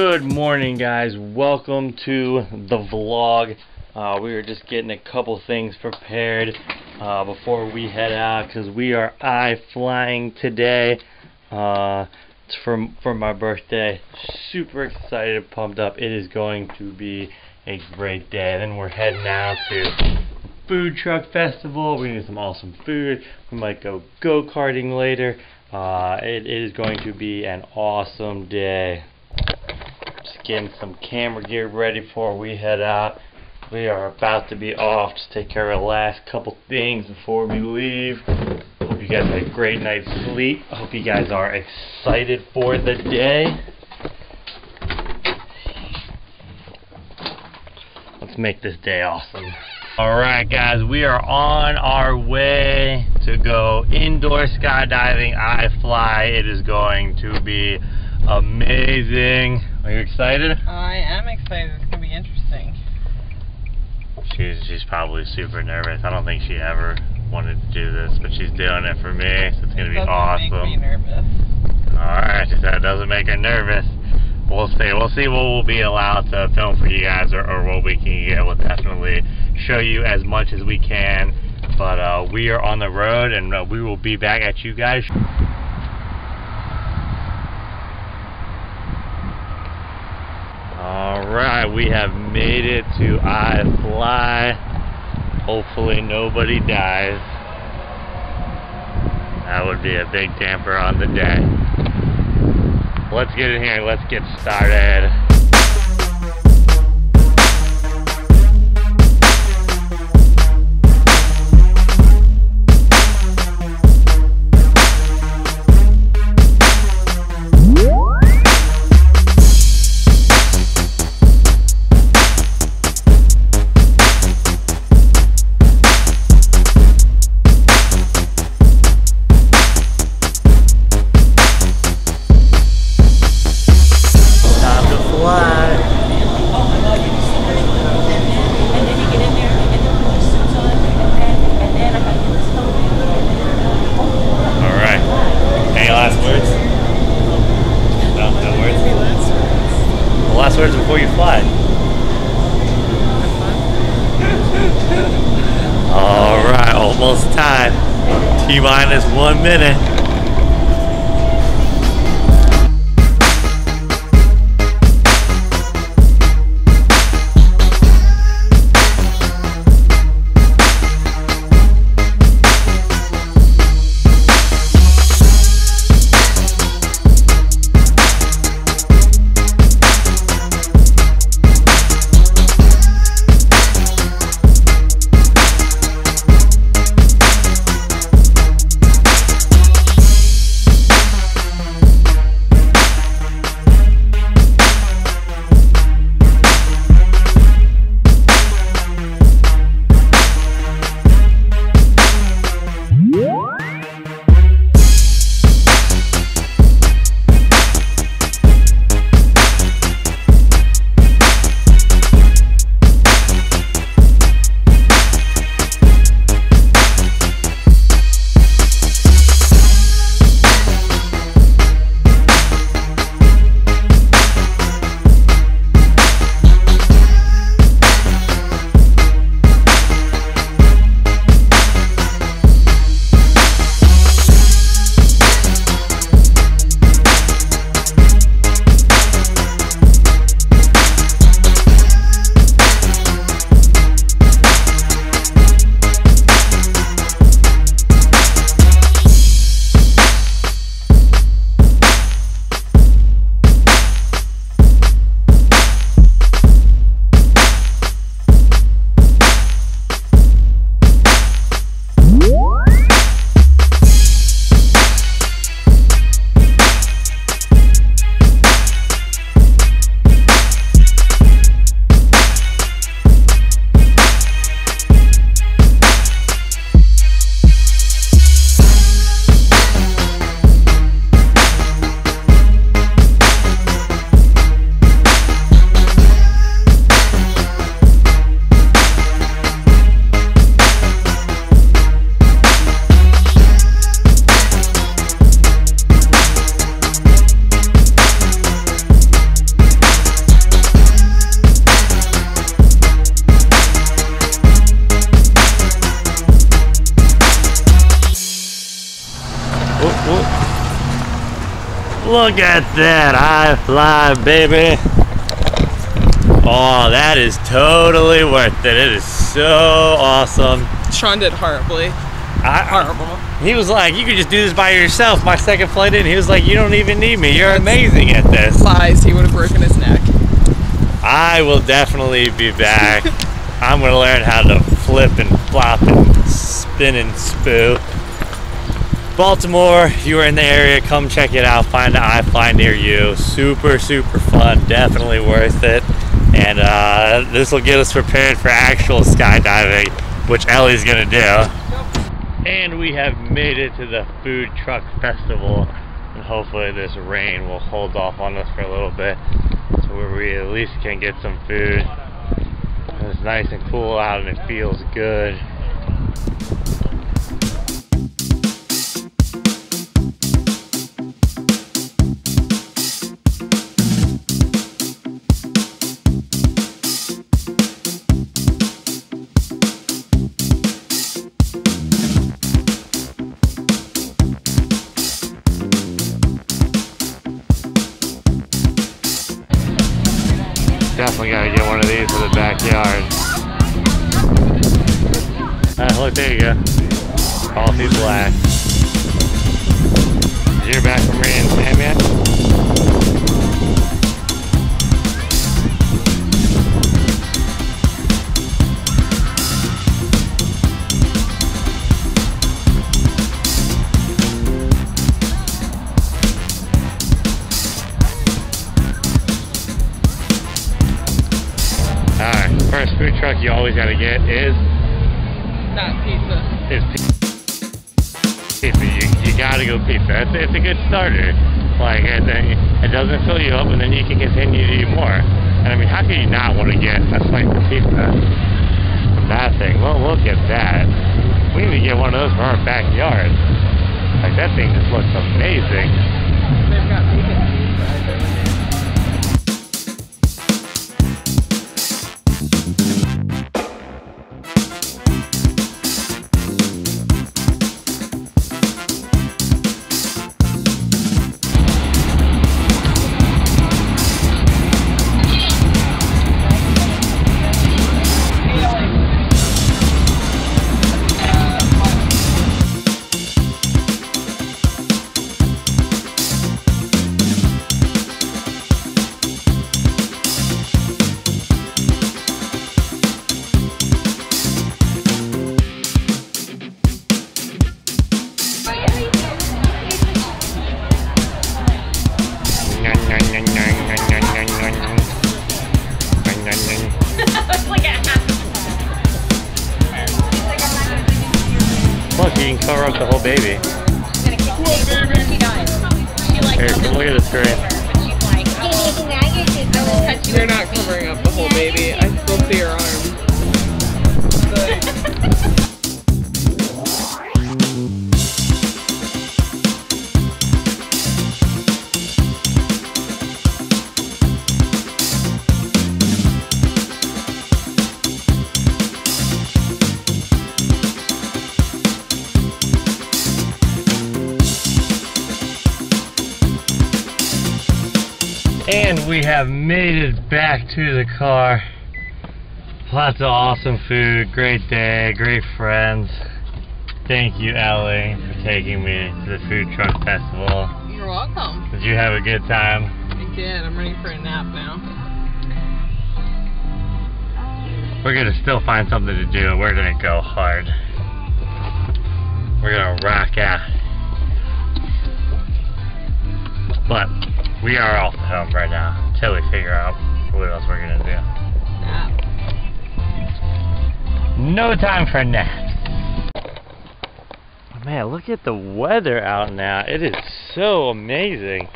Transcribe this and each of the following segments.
Good morning, guys. Welcome to the vlog. Uh, we were just getting a couple things prepared uh, before we head out because we are I flying today. Uh, it's for for my birthday. Super excited, pumped up. It is going to be a great day. Then we're heading out to food truck festival. We need some awesome food. We might go go karting later. Uh, it, it is going to be an awesome day. Getting some camera gear ready before we head out. We are about to be off. Just take care of the last couple things before we leave. Hope you guys had a great night's sleep. Hope you guys are excited for the day. Let's make this day awesome. Alright guys, we are on our way to go indoor skydiving. I fly. It is going to be amazing. Are you excited? I am excited. It's gonna be interesting. She's she's probably super nervous. I don't think she ever wanted to do this, but she's doing it for me, so it's gonna it be awesome. Make me nervous. Alright, if that doesn't make her nervous. We'll see. We'll see what we'll be allowed to film for you guys or, or what we can get. We'll definitely show you as much as we can. But uh, we are on the road and uh, we will be back at you guys. We have made it to I Fly. Hopefully nobody dies. That would be a big damper on the day. Let's get in here. Let's get started. T minus one minute. Look at that, I fly, baby. Oh, that is totally worth it. It is so awesome. Sean did horribly. I, Horrible. he was like, you could just do this by yourself. My second flight in, he was like, you don't even need me. You're amazing at this. Lies, he would have broken his neck. I will definitely be back. I'm gonna learn how to flip and flop and spin and spoo. Baltimore, if you are in the area, come check it out. Find an iFly near you. Super, super fun. Definitely worth it. And uh, this will get us prepared for actual skydiving, which Ellie's gonna do. And we have made it to the food truck festival. And hopefully this rain will hold off on us for a little bit. So where we at least can get some food. It's nice and cool out and it feels good. Look, there you go. Coffee black. You hear back from Ray and Sam yet? Alright, first food truck you always gotta get is Not pizza. pi- pizza. You, you gotta go pizza. It's, it's a good starter. Like it, it doesn't fill you up, and then you can continue to eat more. And I mean, how could you not want to get a slice of pizza from that thing? Well, look at that. We need to get one of those for our backyard. Like that thing just looks amazing. They've got vegan pizza. Her. And we have made it back to the car. Lots of awesome food, great day, great friends. Thank you, Ellie, for taking me to the food truck festival. You're welcome. Did you have a good time? I did. I'm ready for a nap now. We're gonna still find something to do and we're gonna go hard. We're gonna rock out. But we are off the home right now until we figure out what else we're gonna do. No time for naps. Oh, man, look at the weather out now. It is so amazing.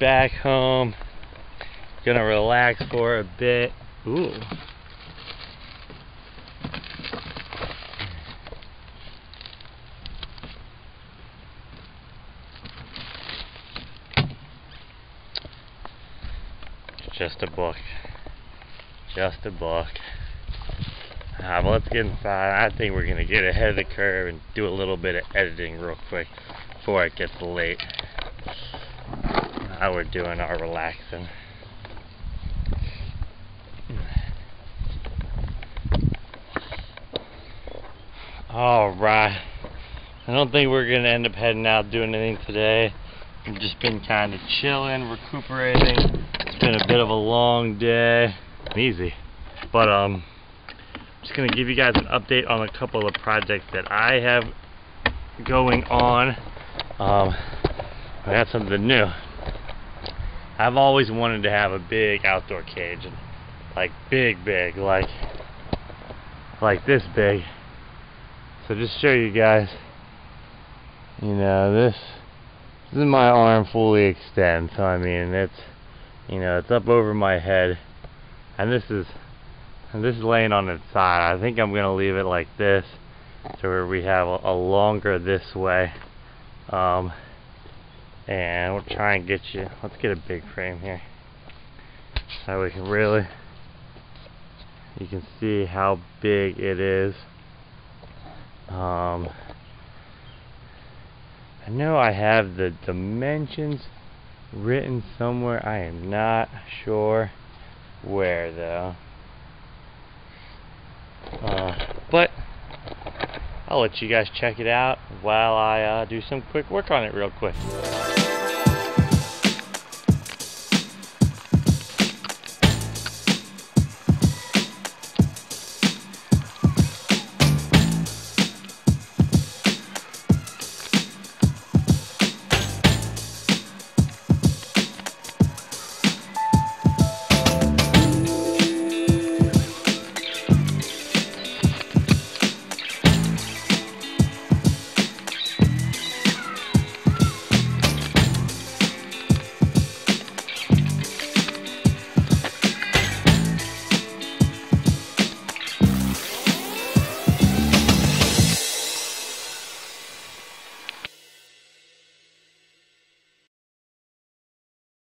Back home. Gonna relax for a bit. Ooh. Just a book. Just a book. Uh, but let's get inside. I think we're going to get ahead of the curve and do a little bit of editing real quick. before it gets late. Now we're doing our relaxing. Alright. I don't think we're going to end up heading out doing anything today. I've just been kind of chilling, recuperating. It's been a bit of a long day. Easy. But, um, just going to give you guys an update on a couple of projects that I have going on. Um, I got something new. I've always wanted to have a big outdoor cage. Like, big, big. Like, like this big. So just show you guys, you know, this, this is my arm fully extend. So I mean, it's, you know, it's up over my head, and this is, this is laying on its side. I think I'm gonna leave it like this, so where we have a, a longer this way. Um, and we'll try and get you. Let's get a big frame here, so we can really, you can see how big it is. Um, I know I have the dimensions written somewhere. I am not sure where though. Uh, but I'll let you guys check it out while I uh, do some quick work on it real quick.